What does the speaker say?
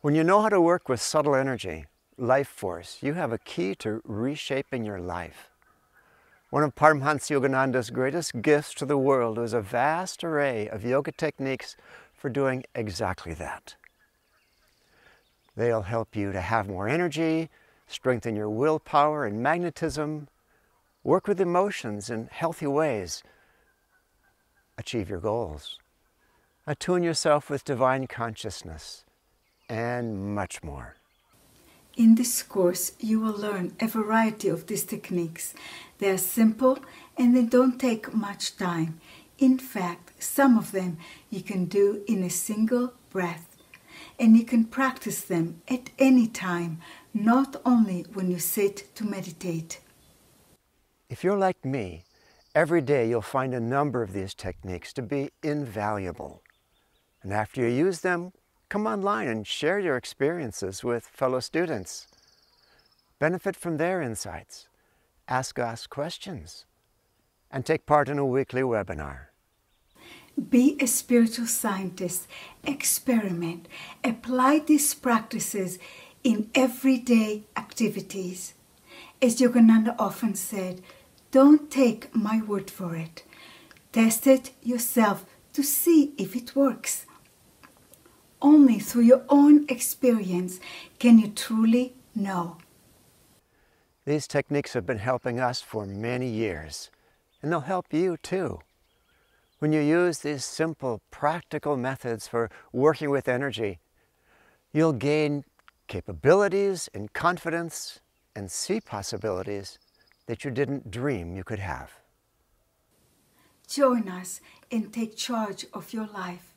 When you know how to work with subtle energy, life force, you have a key to reshaping your life. One of Paramhansa Yogananda's greatest gifts to the world was a vast array of yoga techniques for doing exactly that. They'll help you to have more energy, strengthen your willpower and magnetism, work with emotions in healthy ways, achieve your goals, attune yourself with divine consciousness, and much more. In this course, you will learn a variety of these techniques. They are simple and they don't take much time. In fact, some of them you can do in a single breath. And you can practice them at any time, not only when you sit to meditate. If you're like me, every day you'll find a number of these techniques to be invaluable. And after you use them, come online and share your experiences with fellow students. Benefit from their insights, ask us questions, and take part in a weekly webinar. Be a spiritual scientist, experiment, apply these practices in everyday activities. As Yogananda often said, don't take my word for it. Test it yourself to see if it works. Only through your own experience can you truly know. These techniques have been helping us for many years, and they'll help you too. When you use these simple, practical methods for working with energy, you'll gain capabilities and confidence and see possibilities that you didn't dream you could have. Join us and take charge of your life.